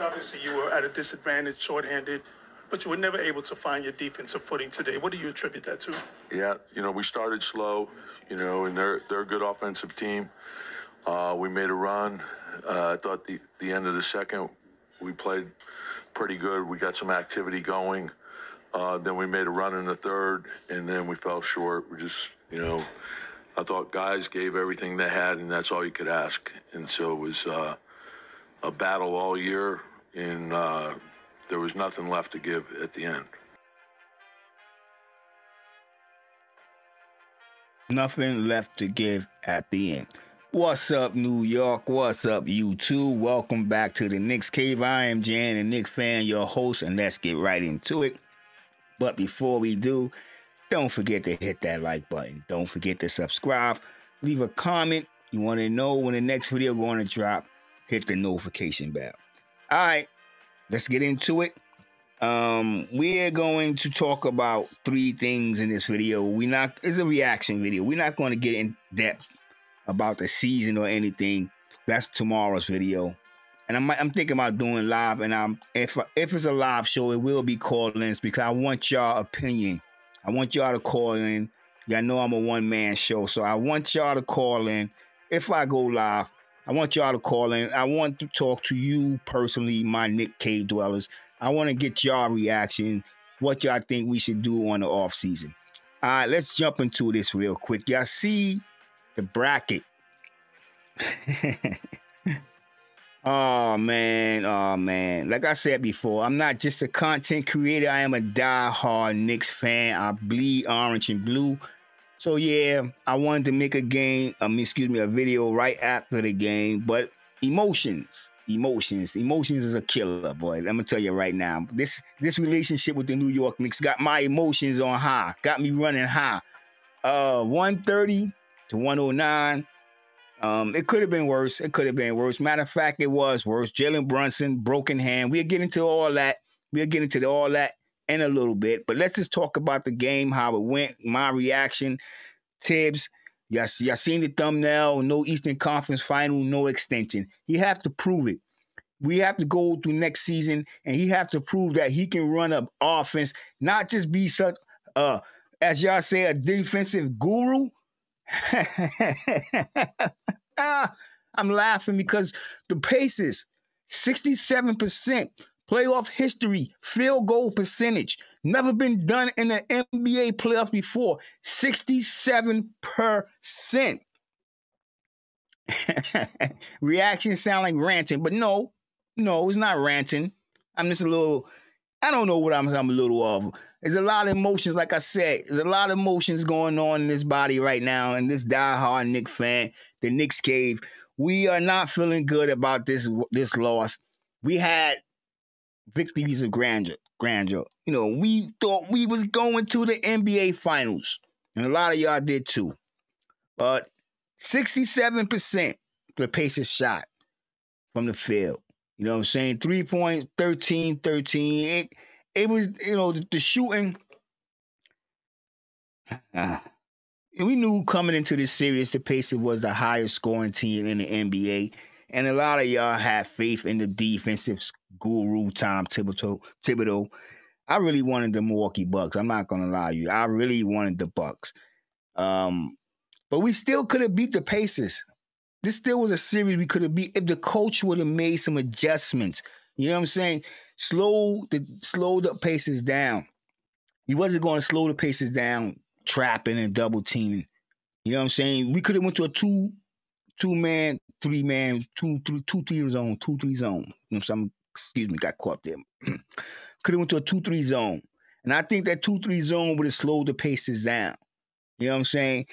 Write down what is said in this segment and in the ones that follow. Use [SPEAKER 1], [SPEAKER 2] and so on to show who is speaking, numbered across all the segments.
[SPEAKER 1] obviously you were at a disadvantage, shorthanded, but you were never able to find your defensive footing today. What do you attribute that to?
[SPEAKER 2] Yeah, you know, we started slow, you know, and they're they're a good offensive team. Uh, we made a run. Uh, I thought the the end of the second we played pretty good. We got some activity going. Uh, then we made a run in the third, and then we fell short. We just, you know, I thought guys gave everything they had, and that's all you could ask. And so it was uh, a battle all year, and uh, there was nothing left to give at the end.
[SPEAKER 3] Nothing left to give at the end. What's up, New York? What's up, YouTube? Welcome back to the Knicks Cave. I am Jan and Knick Fan, your host, and let's get right into it. But before we do, don't forget to hit that like button. Don't forget to subscribe. Leave a comment. You want to know when the next video going to drop? Hit the notification bell. All right, let's get into it. Um, we're going to talk about three things in this video. We not it's a reaction video. We're not going to get in depth about the season or anything. That's tomorrow's video. And I'm, I'm thinking about doing live. And I'm if if it's a live show, it will be call-ins because I want y'all opinion. I want y'all to call in. Y'all know I'm a one-man show, so I want y'all to call in. If I go live, I want y'all to call in. I want to talk to you personally, my Nick Cave dwellers. I want to get y'all reaction, what y'all think we should do on the off season. All right, let's jump into this real quick. Y'all see the bracket. oh man, oh man. Like I said before, I'm not just a content creator. I am a die-hard Knicks fan. I bleed orange and blue. So yeah, I wanted to make a game, mean, excuse me, a video right after the game, but emotions, emotions, emotions is a killer, boy. I'm gonna tell you right now. This this relationship with the New York Knicks got my emotions on high, got me running high. Uh 130 to 109. Um, it could have been worse. It could have been worse. Matter of fact, it was worse. Jalen Brunson, broken hand. We'll get into all that. We'll get into all that in a little bit. But let's just talk about the game, how it went, my reaction. Thibs, y'all, y'all seen the thumbnail. No Eastern Conference final, no extension. He have to prove it. We have to go through next season, and he have to prove that he can run up offense, not just be such, uh, as y'all say, a defensive guru, I'm laughing because the Pacers, 67% playoff history, field goal percentage, never been done in the NBA playoffs before. 67%. Reaction sound like ranting, but no, no, it's not ranting. I'm just a little, I don't know what I'm, I'm a little of. There's a lot of emotions, like I said. There's a lot of emotions going on in this body right now, and this diehard Knick fan, the Knicks cave. We are not feeling good about this this loss. We had victories of grandeur, grandeur. You know, we thought we was going to the NBA finals, and a lot of y'all did too. But 67% the Pacers shot from the field. You know what I'm saying? Three points, 13, 13. It, it was you know the, the shooting. We knew coming into this series, the Pacers was the highest scoring team in the NBA, and a lot of y'all had faith in the defensive guru Tom Thibodeau. Thibodeau. I really wanted the Milwaukee Bucks. I'm not gonna lie to you. I really wanted the Bucks. Um, but we still could have beat the Pacers. This still was a series we could have beat if the coach would have made some adjustments. You know what I'm saying? slow the slow the paces down. He wasn't going to slow the paces down, trapping and double teaming. You know what I'm saying? We could have went to a two two man, three man, two three two three zone, two three zone. You know, some excuse me, got caught there. could have went to a two three zone, and I think that two three zone would have slowed the paces down. You know what I'm saying?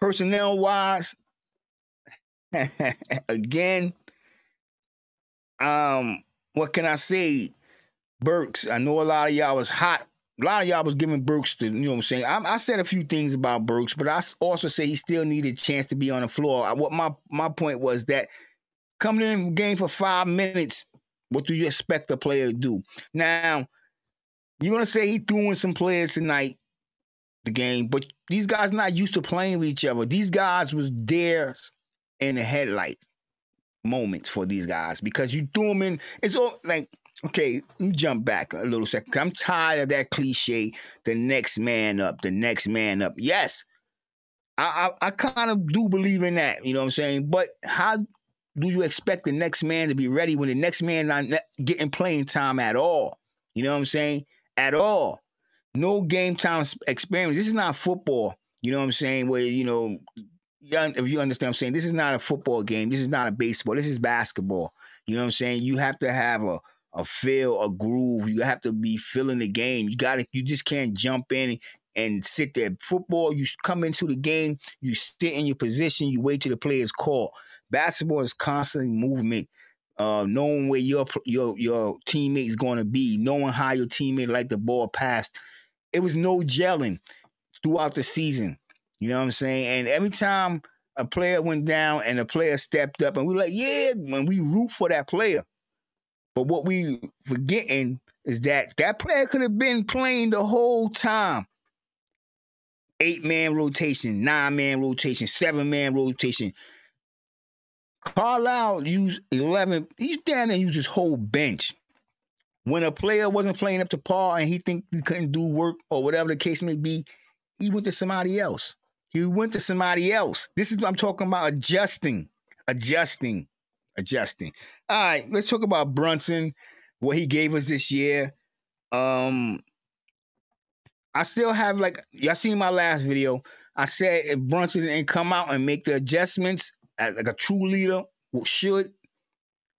[SPEAKER 3] Personnel wise, again, um, what can I say? Burks. I know a lot of y'all was hot. A lot of y'all was giving Burks the, you know what I'm saying? I, I, said a few things about Burks, but I also say he still needed a chance to be on the floor. I, what my my point was that coming in the game for five minutes, what do you expect a player to do? Now, you're gonna say he threw in some players tonight, the game, but these guys not used to playing with each other. These guys was there in the headlights. moments for these guys because you threw them in. It's all like okay. Let me jump back a little second. I'm tired of that cliche. The next man up. The next man up. Yes, I I, I kind of do believe in that. You know what I'm saying? But how do you expect the next man to be ready when the next man not getting playing time at all? You know what I'm saying? At all. No game time experience. This is not football. You know what I'm saying? Where you know if you understand I'm saying, this is not a football game. This is not a baseball. This is basketball. You know what I'm saying? You have to have a a feel, a groove. You have to be feeling the game. You got to. You just can't jump in and sit there. Football, you come into the game, you sit in your position, you wait till the players call. Basketball is constant movement. Uh, knowing where your your your teammate's going to be, knowing how your teammate like the ball passed. It was no gelling throughout the season. You know what I'm saying? And every time a player went down and a player stepped up, and we are like, yeah, when we root for that player. But what we forgetting is that that player could have been playing the whole time. Eight man rotation, nine man rotation, seven man rotation. Carlisle used 11. He's down there and used his whole bench. When a player wasn't playing up to par and he think he couldn't do work or whatever the case may be, he went to somebody else. He went to somebody else. This is what I'm talking about adjusting, adjusting, adjusting. All right, let's talk about Brunson, what he gave us this year. Um, I still have like y'all seen my last video. I said if Brunson didn't come out and make the adjustments as like a true leader should,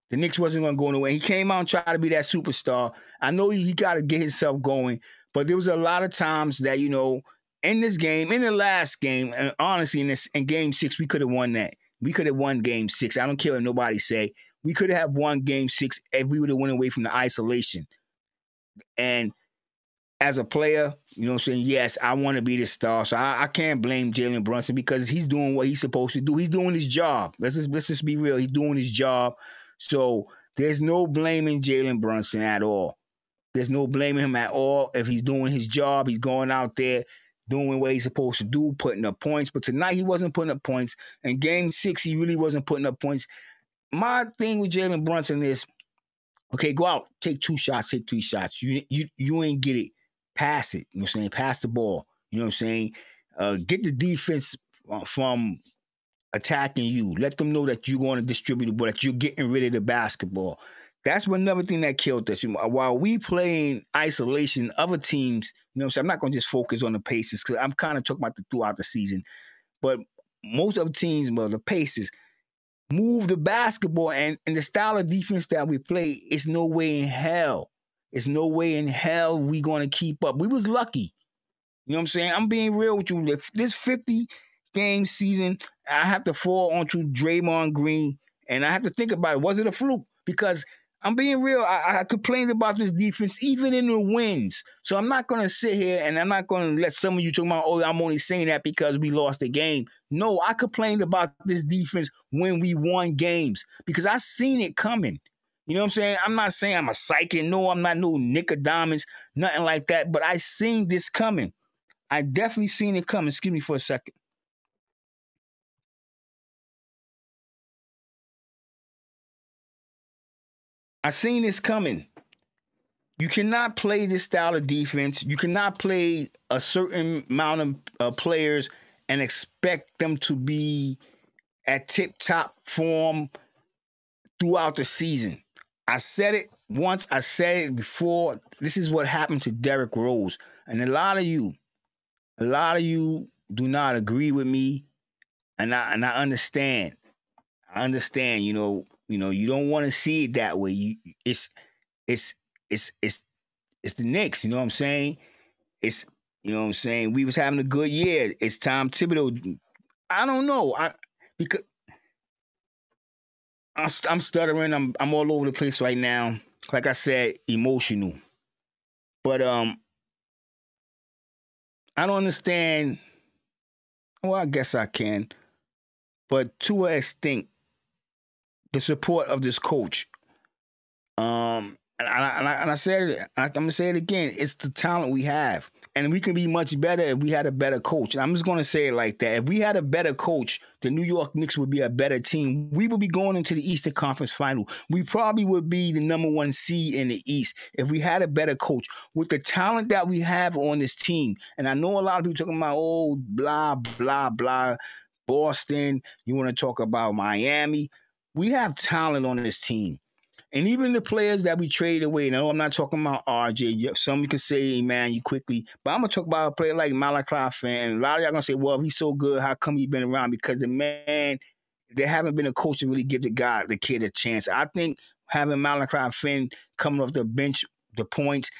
[SPEAKER 3] the Knicks wasn't gonna go anywhere. He came out and tried to be that superstar. I know he, he got to get himself going, but there was a lot of times that you know in this game, in the last game, and honestly, in this in game six, we could have won that. We could have won game six. I don't care what nobody say. We could have won game six if we would have went away from the isolation. And as a player, you know what I'm saying? Yes, I want to be the star. So I, I can't blame Jalen Brunson because he's doing what he's supposed to do. He's doing his job. Let's just let's just be real. He's doing his job. So there's no blaming Jalen Brunson at all. There's no blaming him at all. If he's doing his job, he's going out there doing what he's supposed to do, putting up points. But tonight he wasn't putting up points. And game six, he really wasn't putting up points. My thing with Jalen Brunson is, okay, go out, take two shots, take three shots. You you you ain't get it. Pass it. You know what I'm saying? Pass the ball. You know what I'm saying? Uh, get the defense uh, from attacking you. Let them know that you're going to distribute the ball, that you're getting rid of the basketball. That's another thing that killed us. While we playing isolation, other teams, you know, I'm? I'm not going to just focus on the Pacers because I'm kind of talking about the throughout the season. But most of the teams, well, the Pacers, move the basketball and, and the style of defense that we play, it's no way in hell. It's no way in hell we going to keep up. We was lucky. You know what I'm saying? I'm being real with you. This 50 game season, I have to fall onto Draymond Green and I have to think about it. Was it a fluke? Because I'm being real. I, I, complained about this defense even in the wins. So I'm not going to sit here and I'm not going to let some of you talk about, oh, I'm only saying that because we lost the game. No, I complained about this defense when we won games because I seen it coming. You know what I'm saying? I'm not saying I'm a psychic. No, I'm not no Nicodemus, nothing like that. But I seen this coming. I definitely seen it coming. Excuse me for a second. I seen this coming. You cannot play this style of defense. You cannot play a certain amount of uh, players and expect them to be at tip top form throughout the season. I said it once, I said it before. This is what happened to Derrick Rose. And a lot of you, a lot of you do not agree with me. And I and I understand. I understand, you know, you know, you don't want to see it that way. You it's it's it's it's it's the Knicks, you know what I'm saying? It's you know what I'm saying? We was having a good year. It's Tom Thibodeau. I don't know. I because I'm stuttering. I'm I'm all over the place right now. Like I said, emotional. But um I don't understand. Well, I guess I can. But to an extent, the support of this coach. Um, and I, and I, and I said it, I, am gonna say it again. It's the talent we have. and we can be much better if we had a better coach. And I'm just gonna say it like that. If we had a better coach, the New York Knicks would be a better team. We would be going into the Eastern Conference Final. We probably would be the number one seed in the East if we had a better coach with the talent that we have on this team. And I know a lot of people talking about oh blah blah blah, Boston. You want to talk about Miami? We have talent on this team. And even the players that we trade away, no, I'm not talking about RJ. Some can say, man, you quickly, but I'm gonna talk about a player like Malachi Flynn. A lot of y'all gonna say, well, he's so good, how come he been around? Because the man, there haven't been a coach to really give the guy, the kid, a chance. I think having Malachi Flynn coming off the bench, the points,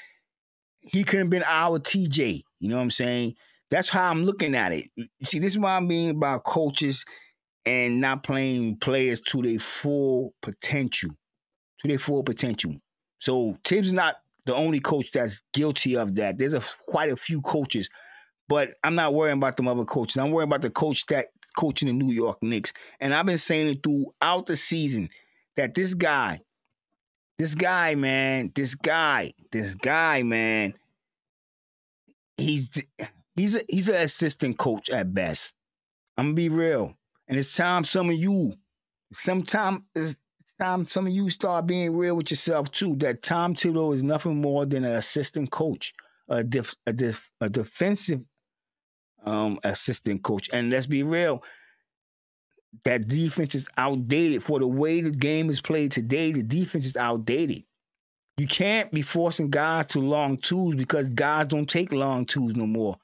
[SPEAKER 3] he could have been our TJ. You know what I'm saying? That's how I'm looking at it. See, this is what I mean about coaches and not playing players to their full potential to their full potential. So Thibs is not the only coach that's guilty of that. There's a quite a few coaches, but I'm not worrying about them other coaches. I'm worrying about the coach that coaching the New York Knicks. And I've been saying it throughout the season that this guy, this guy, man, this guy, this guy, man, he's he's a, he's an assistant coach at best. I'm gonna be real, and it's time some of you, sometime it's time some of you start being real with yourself too. That Tom Thibodeau is nothing more than an assistant coach, a def, a, def, a defensive um, assistant coach. And let's be real, that defense is outdated for the way the game is played today. The defense is outdated. You can't be forcing guys to long twos because guys don't take long twos no more.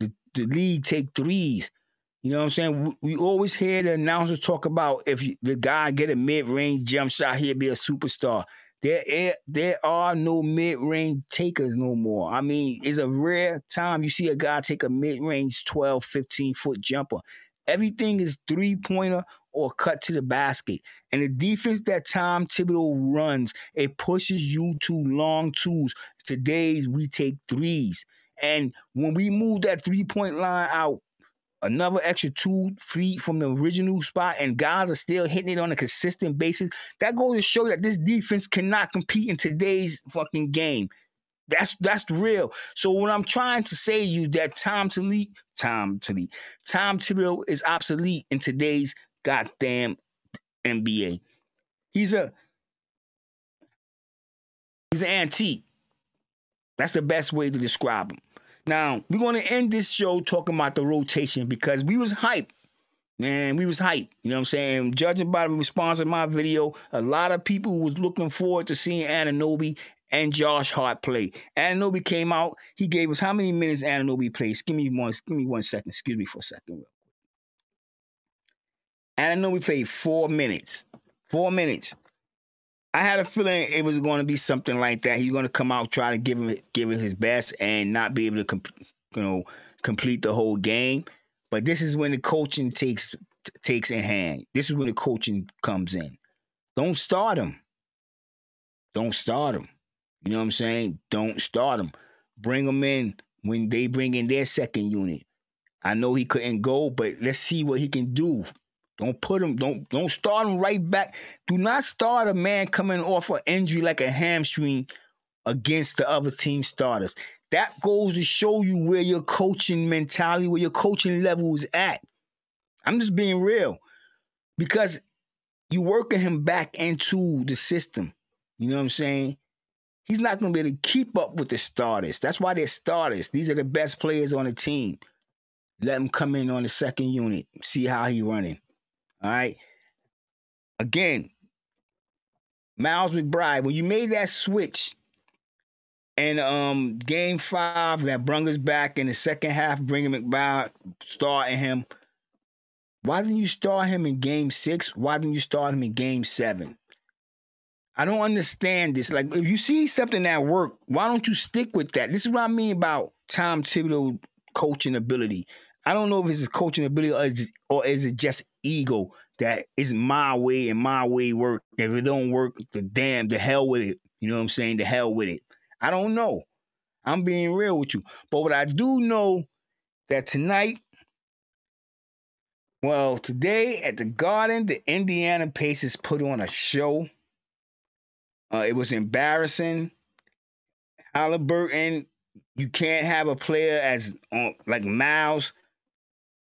[SPEAKER 3] The, the league take threes. You know what I'm saying? We, we always hear the announcers talk about if you, the guy get a mid-range jump shot, he'll be a superstar. There, there are no mid-range takers no more. I mean, it's a rare time you see a guy take a mid-range 12, 15 foot jumper. Everything is three-pointer or cut to the basket. And the defense that Tom Thibodeau runs, it pushes you to long twos. Today's we take threes. And when we move that three-point line out, another extra two feet from the original spot, and guys are still hitting it on a consistent basis. That goes to show that this defense cannot compete in today's fucking game. That's that's real. So what I'm trying to say to you that Tom Talib, Tom Talib, Tom Thibodeau is obsolete in today's goddamn NBA. He's a he's an antique. That's the best way to describe him. Now, we're going to end this show talking about the rotation because we was hype. Man, we was hype. You know what I'm saying? Judging by the response of my video, a lot of people was looking forward to seeing Anunoby and Josh Hart play. Anunoby came out. He gave us how many minutes Anunoby played? Give me one, give me one second. Excuse me for a second. Anunoby played four minutes. Four minutes. I had a feeling it was going to be something like that. He's going to come out try to give him give it his best and not be able to comp- you know complete the whole game. But this is when the coaching takes takes in hand. This is when the coaching comes in. Don't start him. Don't start him. You know what I'm saying? Don't start him. Bring him in when they bring in their second unit. I know he couldn't go, but let's see what he can do. Don't put him, don't don't start him right back. Do not start a man coming off an injury like a hamstring against the other team starters. That goes to show you where your coaching mentality, where your coaching level is at. I'm just being real. Because you working him back into the system. You know what I'm saying? He's not going to be able to keep up with the starters. That's why they're starters. These are the best players on the team. Let him come in on the second unit, see how he running. All right. Again, Miles McBride, when you made that switch and um game five that brung us back in the second half, bringing McBride, starting him. Why didn't you start him in game six? Why didn't you start him in game seven? I don't understand this. Like, if you see something that work, why don't you stick with that? This is what I mean about Tom Thibodeau coaching ability. I don't know if it's a coaching ability or is, it, or is it just ego that is my way and my way work. If it don't work, the damn, the hell with it. You know what I'm saying? The hell with it. I don't know. I'm being real with you. But what I do know that tonight, well, today at the Garden, the Indiana Pacers put on a show. Uh, it was embarrassing. Halliburton you can't have a player as on like Miles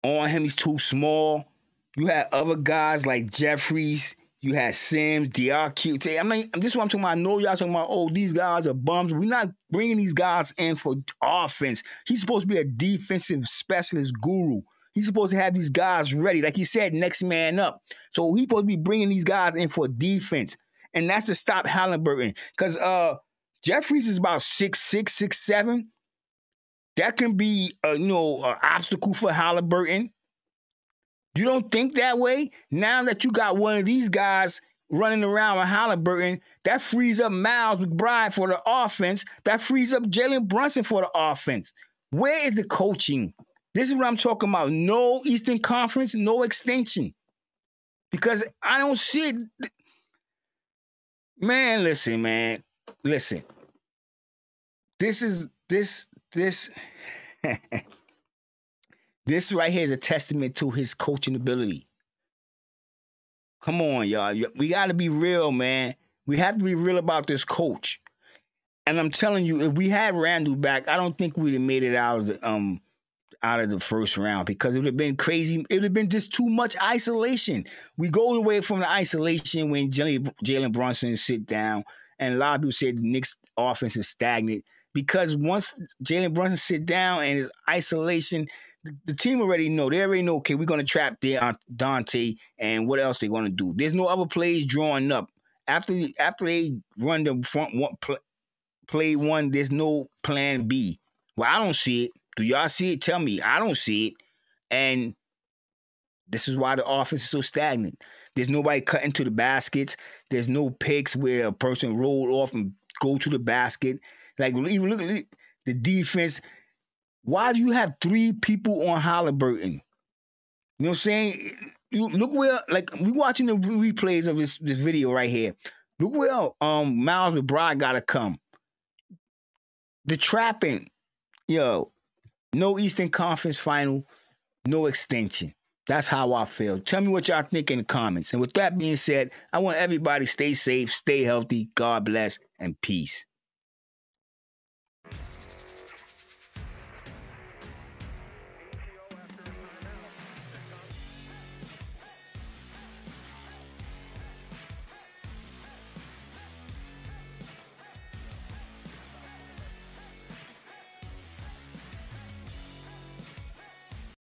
[SPEAKER 3] on him. He's too small. You had other guys like Jeffries. You had Sims, DRQ. I mean, this is what I'm talking about. I know y'all talking about, oh, these guys are bums. We're not bringing these guys in for offense. He's supposed to be a defensive specialist guru. He's supposed to have these guys ready. Like he said, next man up. So he's supposed to be bringing these guys in for defense. And that's to stop Halliburton. Because uh, Jeffries is about six, six, six, seven. That can be, a, you know, an obstacle for Halliburton. You don't think that way? Now that you got one of these guys running around with Halliburton, that frees up Miles McBride for the offense. That frees up Jalen Brunson for the offense. Where is the coaching? This is what I'm talking about. No Eastern Conference, no extension. Because I don't see it. Man, listen, man. Listen. This is this this this right here is a testament to his coaching ability. Come on, y'all. We got to be real, man. We have to be real about this coach. And I'm telling you, if we had Randle back, I don't think we'd have made it out of the um out of the first round because it would have been crazy. It would have been just too much isolation. We go away from the isolation when Jalen Brunson sit down, and a lot of people said the Knicks offense is stagnant because once Jalen Brunson sit down and his isolation, the, the, team already know. They already know. Okay, we're gonna trap Dante, and what else they gonna do? There's no other plays drawing up after after they run the front one play, play one. There's no plan B. Well, I don't see it. Do y'all see it? Tell me. I don't see it. And this is why the offense is so stagnant. There's nobody cutting to the baskets. There's no picks where a person rolled off and go to the basket. Like even look at the defense. Why do you have three people on Halliburton? You know what I'm saying? You look where like we watching the replays of this, this video right here. Look where um Miles McBride gotta come. The trapping, yo, no Eastern Conference final, no extension. That's how I feel. Tell me what y'all think in the comments. And with that being said, I want everybody stay safe, stay healthy, God bless, and peace.